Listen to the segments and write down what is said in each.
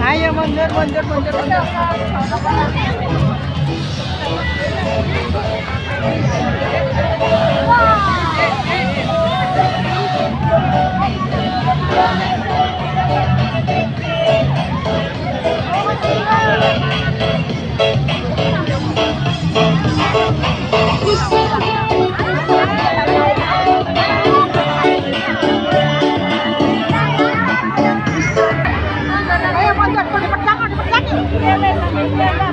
हाँ ये मंदिर मंदिर मंदिर मंदिर Kale,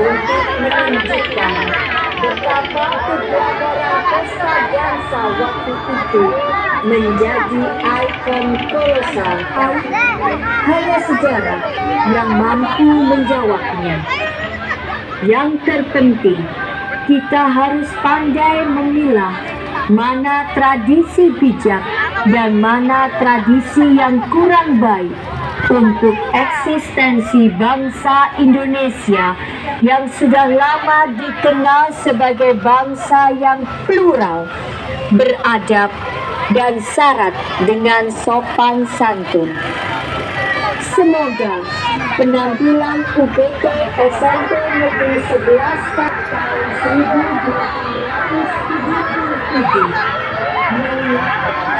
untuk menunjukkan betapa dansa waktu itu menjadi ikon kolosal hanya sejarah yang mampu menjawabnya. Yang terpenting, kita harus pandai memilah mana tradisi bijak dan mana tradisi yang kurang baik untuk eksistensi bangsa Indonesia yang sudah lama dikenal sebagai bangsa yang plural, beradab, dan syarat dengan sopan santun. Semoga penampilan UPT SMP Negeri 11 tahun 1977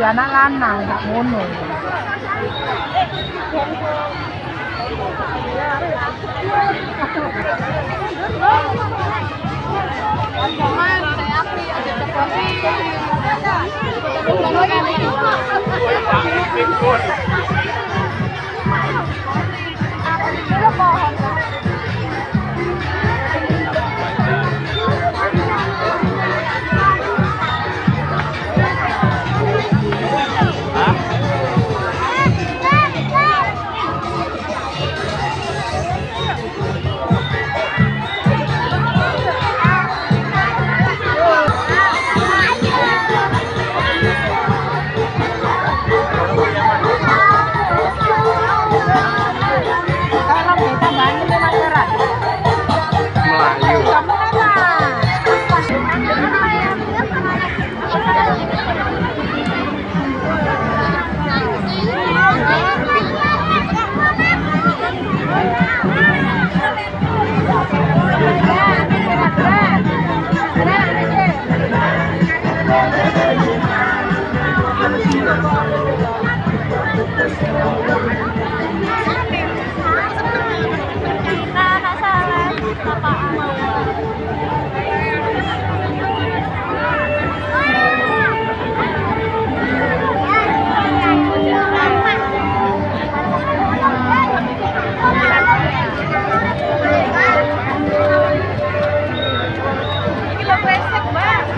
ya anak lanang gak ngono. Tolong